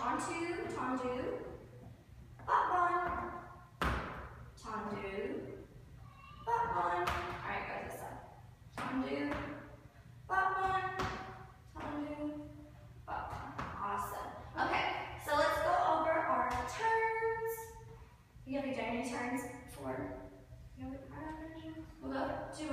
Tendu, Tendu, Battement, Tendu, Battement. All right, go this side. Tendu, Battement, Tendu, Battement. Awesome. Okay, so let's go over our turns. You have you done any turns four. You know, we'll go to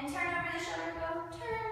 And turn over the shoulder, go, turn.